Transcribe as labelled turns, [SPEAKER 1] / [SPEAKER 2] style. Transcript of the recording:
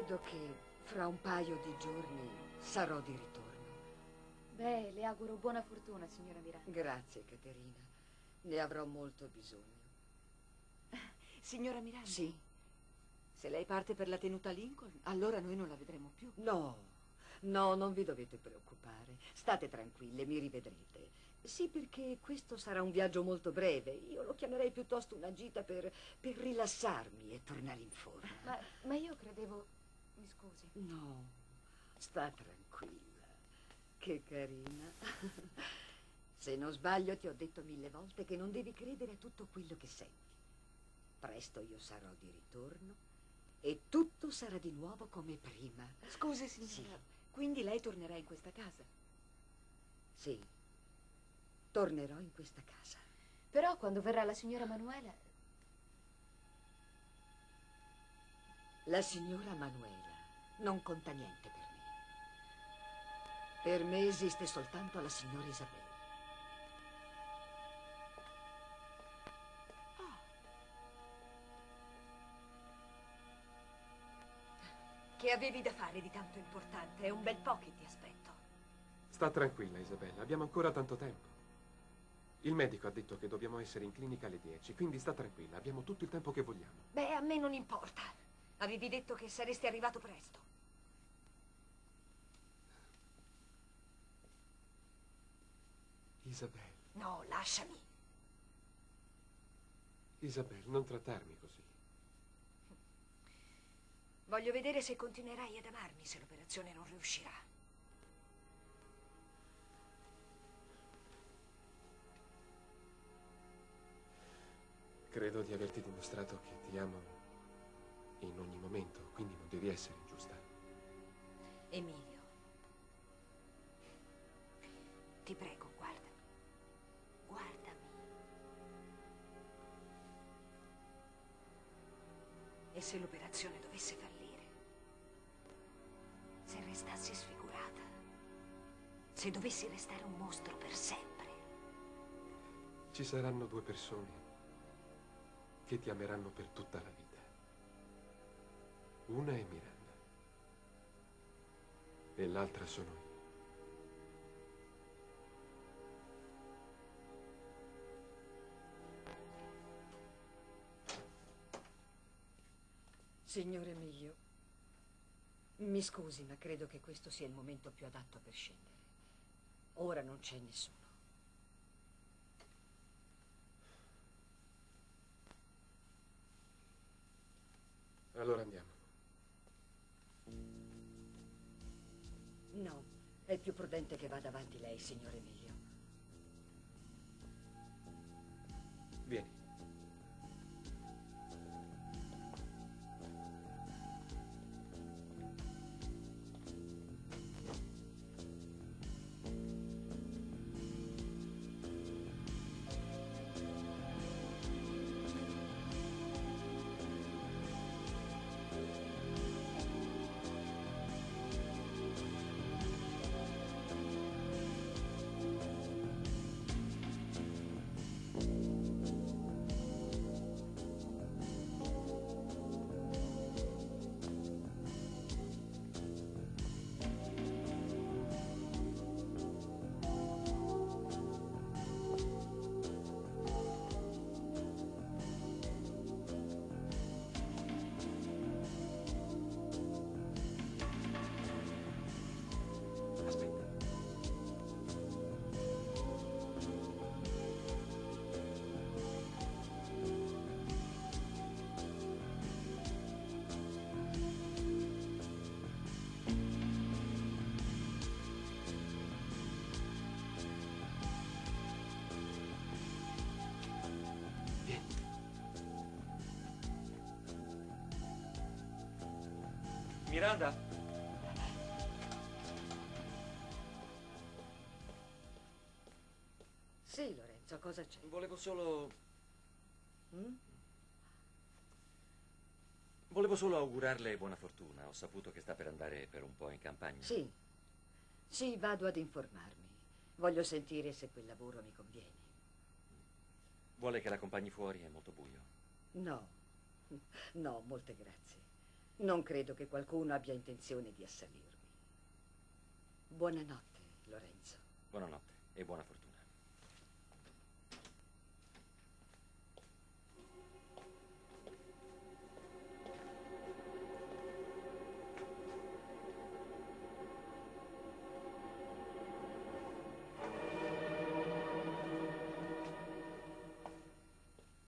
[SPEAKER 1] credo che fra un paio di giorni sarò di ritorno.
[SPEAKER 2] Beh, le auguro buona fortuna, signora Miranda.
[SPEAKER 1] Grazie, Caterina. Ne avrò molto bisogno.
[SPEAKER 3] Signora Miranda?
[SPEAKER 1] Sì?
[SPEAKER 3] Se lei parte per la tenuta Lincoln, allora noi non la vedremo più.
[SPEAKER 1] No, no, non vi dovete preoccupare. State tranquille, mi rivedrete. Sì, perché questo sarà un viaggio molto breve. Io lo chiamerei piuttosto una gita per, per rilassarmi e tornare in forma.
[SPEAKER 2] Ma, ma io credevo... Mi scusi.
[SPEAKER 1] No, sta tranquilla. Che carina. Se non sbaglio ti ho detto mille volte che non devi credere a tutto quello che senti. Presto io sarò di ritorno e tutto sarà di nuovo come prima.
[SPEAKER 3] Scusi, signora.
[SPEAKER 1] Sì.
[SPEAKER 3] Quindi lei tornerà in questa casa?
[SPEAKER 1] Sì, tornerò in questa casa.
[SPEAKER 2] Però quando verrà la signora Manuela...
[SPEAKER 1] La signora Manuela non conta niente per me. Per me esiste soltanto la signora Isabella.
[SPEAKER 3] Che avevi da fare di tanto importante? È un bel po' che ti aspetto.
[SPEAKER 4] Sta tranquilla, Isabella, abbiamo ancora tanto tempo. Il medico ha detto che dobbiamo essere in clinica alle 10, quindi sta tranquilla, abbiamo tutto il tempo che vogliamo.
[SPEAKER 3] Beh, a me non importa. Avevi detto che saresti arrivato presto.
[SPEAKER 4] Isabella,
[SPEAKER 3] No, lasciami.
[SPEAKER 4] Isabella, non trattarmi così.
[SPEAKER 3] Voglio vedere se continuerai ad amarmi se l'operazione non riuscirà.
[SPEAKER 4] Credo di averti dimostrato che ti amo in ogni momento, quindi non devi essere ingiusta.
[SPEAKER 3] Emilio. Ti prego, guardami. Guardami. E se l'operazione dovesse fallire? Se restassi sfigurata? Se dovessi restare un mostro per sempre?
[SPEAKER 4] Ci saranno due persone che ti ameranno per tutta la vita. Una è Miranda e l'altra sono io.
[SPEAKER 1] Signore Emilio, mi scusi, ma credo che questo sia il momento più adatto per scendere. Ora non c'è nessuno. È più prudente che vada avanti lei, signore Emilio.
[SPEAKER 4] Vieni.
[SPEAKER 5] Miranda?
[SPEAKER 1] Sì, Lorenzo, cosa c'è?
[SPEAKER 5] Volevo solo...
[SPEAKER 1] Mm?
[SPEAKER 5] Volevo solo augurarle buona fortuna. Ho saputo che sta per andare per un po' in campagna.
[SPEAKER 1] Sì, sì, vado ad informarmi. Voglio sentire se quel lavoro mi conviene.
[SPEAKER 5] Vuole che l'accompagni fuori? È molto buio.
[SPEAKER 1] No, no, molte grazie. Non credo che qualcuno abbia intenzione di assalirmi. Buonanotte, Lorenzo.
[SPEAKER 5] Buonanotte e buona fortuna.